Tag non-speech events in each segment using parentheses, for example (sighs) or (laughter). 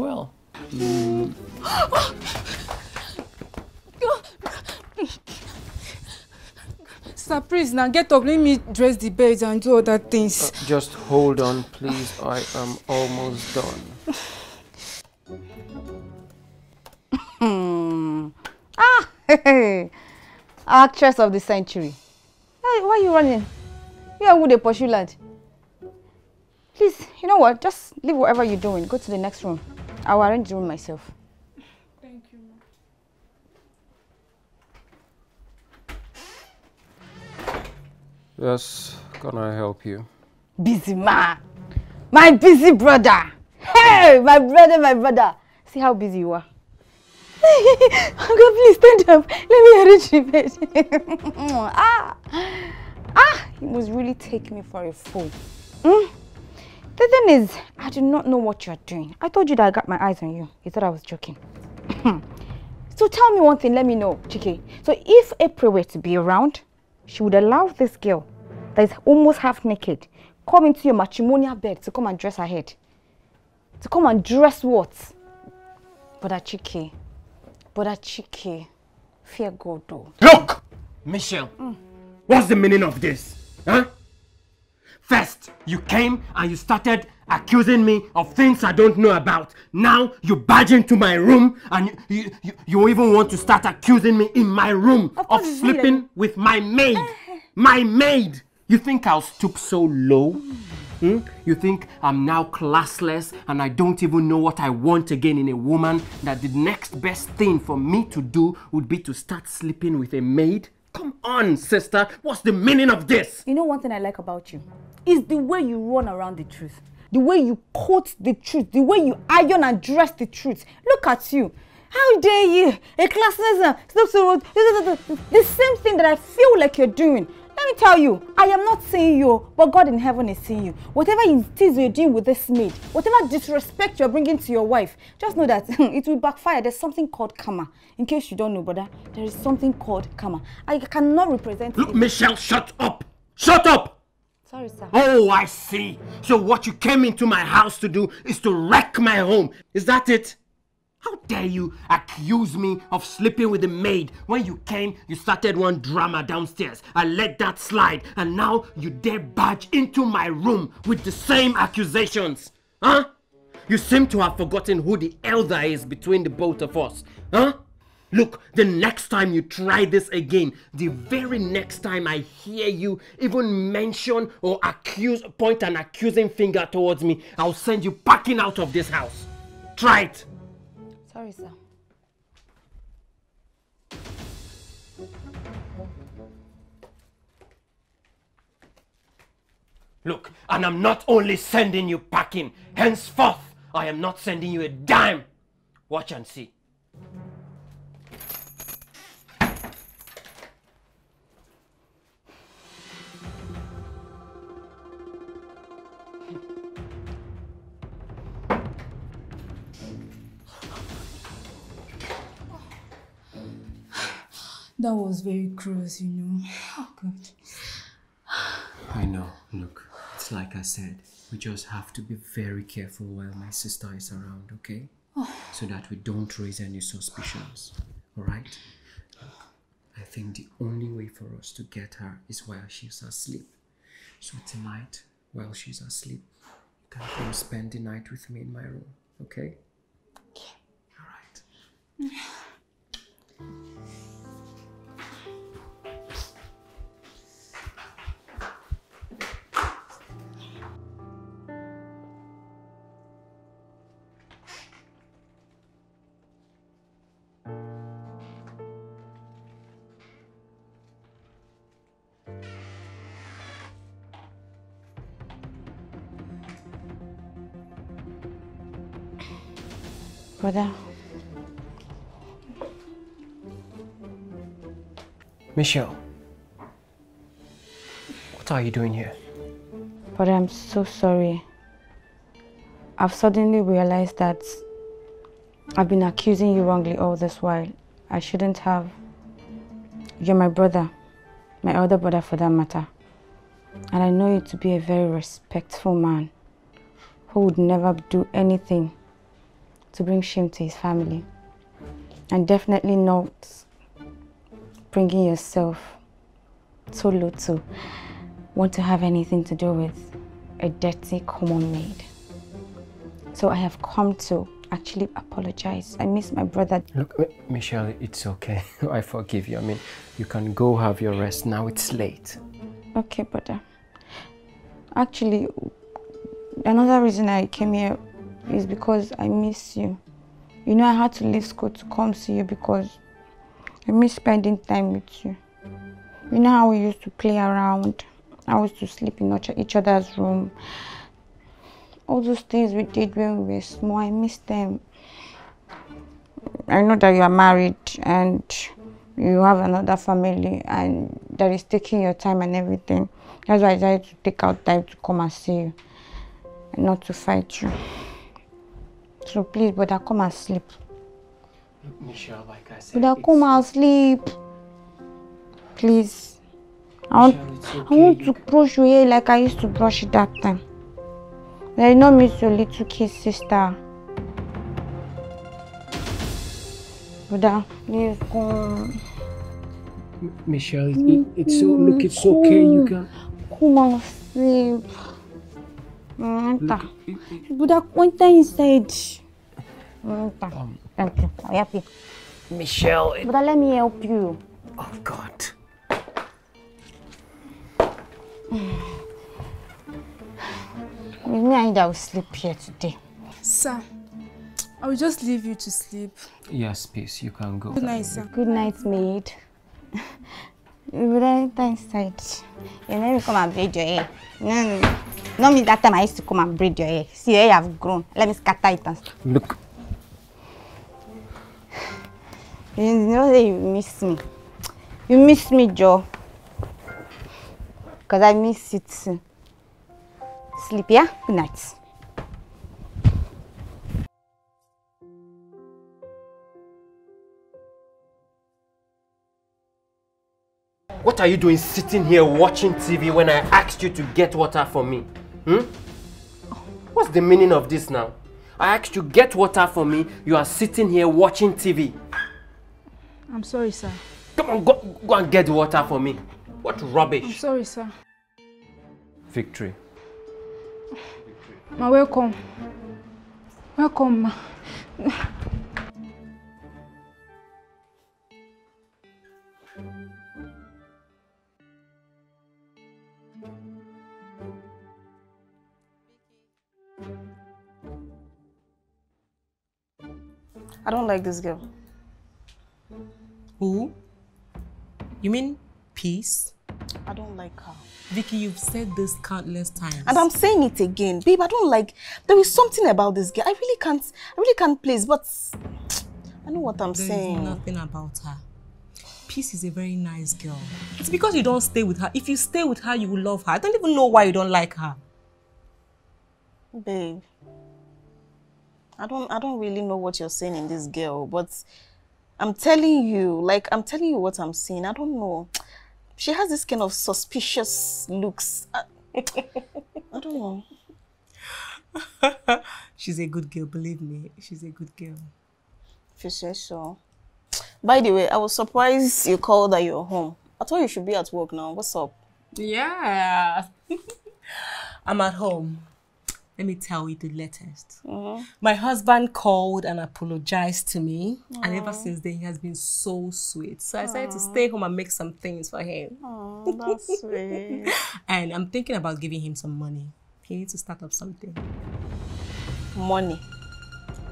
Well. Mm. Sir, please now get up. Let me dress the beds and do other things. Uh, just hold on, please. I am almost done. (laughs) Ah, hey, actress of the century. Hey, why are you running? You are with a pursue lad. Please, you know what? Just leave whatever you're doing. Go to the next room. I'll arrange the room myself. Thank you. Yes, can I help you? Busy man. My busy brother. Hey, my brother, my brother. See how busy you are. (laughs) Uncle, please stand up. Let me arrange the bed. (laughs) ah, ah, he must really take me for a fool. Mm? The thing is, I do not know what you're doing. I told you that I got my eyes on you. You thought I was joking. (clears throat) so tell me one thing, let me know, Chike. So if April were to be around, she would allow this girl that is almost half naked come into your matrimonial bed to come and dress her head. To come and dress what? But a Chike, but a Chike, fear God though. Look! Michelle, mm. what's the meaning of this? Huh? You came and you started accusing me of things I don't know about. Now you barge into my room and you, you, you even want to start accusing me in my room of, of sleeping with my maid. my maid! You think I'll stoop so low? Hmm? You think I'm now classless and I don't even know what I want again in a woman? That the next best thing for me to do would be to start sleeping with a maid? Come on, sister. What's the meaning of this? You know one thing I like about you? Is the way you run around the truth. The way you quote the truth. The way you iron and dress the truth. Look at you. How dare you? A classless, the same thing that I feel like you're doing. Let me tell you, I am not seeing you, but God in heaven is seeing you. Whatever it is you're doing with this maid, whatever disrespect you're bringing to your wife, just know that (laughs) it will backfire. There's something called karma. In case you don't know, brother, there is something called karma. I cannot represent Look, Michelle, shut up! Shut up! Oh, I see. So what you came into my house to do is to wreck my home. Is that it? How dare you accuse me of sleeping with the maid? When you came, you started one drama downstairs. I let that slide, and now you dare barge into my room with the same accusations. Huh? You seem to have forgotten who the elder is between the both of us. Huh? Look, the next time you try this again, the very next time I hear you even mention or accuse, point an accusing finger towards me, I'll send you packing out of this house. Try it. Sorry, sir. Look, and I'm not only sending you packing. Henceforth, I am not sending you a dime. Watch and see. That was very gross, you know. (sighs) Oh, God. I know. Look, it's like I said. We just have to be very careful while my sister is around, okay? Oh. So that we don't raise any suspicions. Alright? I think the only way for us to get her is while she's asleep. So tonight, while she's asleep, you can come spend the night with me in my room, okay? Yeah. Alright. Mm. Brother. Michelle. What are you doing here? But I'm so sorry. I've suddenly realized that I've been accusing you wrongly all this while. I shouldn't have. You're my brother, my other brother for that matter. And I know you to be a very respectful man who would never do anything to bring shame to his family. And definitely not bringing yourself so low to want to have anything to do with a dirty common maid. So I have come to actually apologize. I miss my brother. Look, Michelle, it's okay. (laughs) I forgive you. I mean, you can go have your rest now. It's late. Okay, brother. Actually, another reason I came here is because I miss you. You know, I had to leave school to come see you because I miss spending time with you. You know how we used to play around. I used to sleep in each- other's room. All those things we did when we were small, I miss them. I know that you are married and you have another family and that is taking your time and everything. That's why I decided to take out time to come and see you and not to fight you. So please, brother, come and sleep. Michelle, like I said, Brother, come and sleep. Please. I want, Michelle, it's I okay. want to brush your hair like I used to brush it that time. I not miss your little kid sister. Brother, please come. Michelle, it, it, it's so look, it's okay. You can. Come and sleep. Enter. Look, it, it, Brother, enter inside. Enter. Thank you. I'm happy. Michelle, it, Brother, let me help you. oh God. (sighs) It's me and that will sleep here today. Sir, I will just leave you to sleep. Yes, please, you can go. Good night, sir. Good night, maid. Brother, enter inside. You let me come and braid your hair. No, no, no. Not me that time I used to come and braid your hair. See, your hair have grown. Let me scatter it and. Look, You know that you miss me. You miss me, Joe. Because I miss you too. Sleep, yeah? Good night. What are you doing sitting here watching TV when I asked you to get water for me? Hmm? What's the meaning of this now? I asked you get water for me, you are sitting here watching TV. I'm sorry, sir. Come on, go, go and get water for me. What I'm rubbish. sorry, sir. victory. Ma, welcome. Welcome, ma. I don't like this girl. Who? You mean peace? I don't like her. Vicky, you've said this countless times. And I'm saying it again. Babe, I don't like there is something about this girl. I really can't I really can't place, but I know what I'm There is saying. nothing about her. Peace is a very nice girl. It's because you don't stay with her. If you stay with her, you will love her. I don't even know why you don't like her. Babe. I don't I don't really know what you're saying in this girl, but I'm telling you, like I'm telling you what I'm seeing. I don't know. She has this kind of suspicious looks. I, I don't know. (laughs) She's a good girl, believe me. She's a good girl. If you say so. By the way, I was surprised you called that you're home. I thought you should be at work now. What's up? Yeah. (laughs) I'm at home. Let me tell you the latest. Mm-hmm. My husband called and apologized to me, and ever mm. since then he has been so sweet. So I decided to mm. stay home and make some things for him. Oh, that's (laughs) sweet. And I'm thinking about giving him some money. He needs to start up something. Money.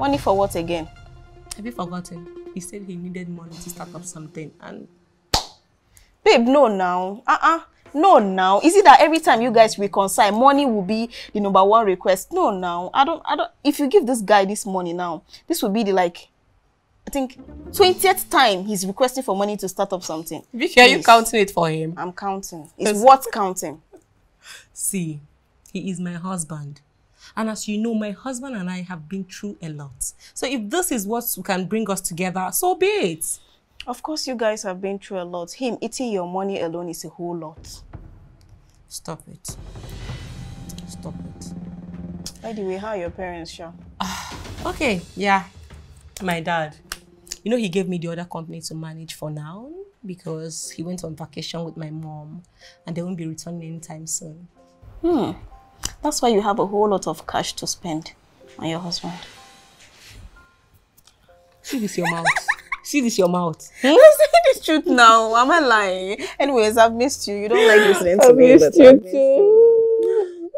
Money for what again? Have you forgotten? He said he needed money to start up something, and Babe, no now. Uh-uh. No now. Is it that every time you guys reconcile, money will be the number one request? No now. I don't I don't if you give this guy this money now, this will be the like I think 20th time he's requesting for money to start up something. Vicky, are you counting it for him? I'm counting. It's worth counting. See, he is my husband. And as you know, my husband and I have been through a lot. So if this is what can bring us together, so be it. Of course, you guys have been through a lot. Him eating your money alone is a whole lot. Stop it. Stop it. By the way, how are your parents, Sha? (sighs) Okay, yeah. My dad. You know, he gave me the other company to manage for now because he went on vacation with my mom and they won't be returning anytime soon. Hmm. That's why you have a whole lot of cash to spend on your husband. See this your mouth. See this your mouth. (laughs) Hmm? saying the truth now. Am I lying? Anyways, I've missed you. You don't like listening to me. but I've missed you. too.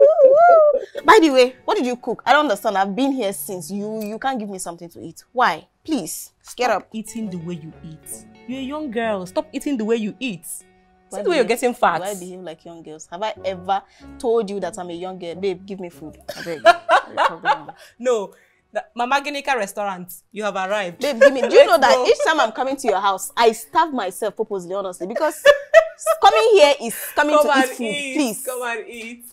(laughs) By the way, what did you cook? I don't understand. I've been here since. You you can't give me something to eat. Why? Please, get up. Eating the way you eat. You're a young girl. Stop eating the way you eat. See the way you're getting fat. Why behave like young girls? Have I ever told you that I'm a young girl? Babe, give me food. I beg. You? (laughs) No. The Mama Genika restaurant. You have arrived. Babe, give me. Do you know that go. each time I'm coming to your house, I starve myself purposely, honestly, because coming here is coming Come to eat food. eat. Please. Come and eat.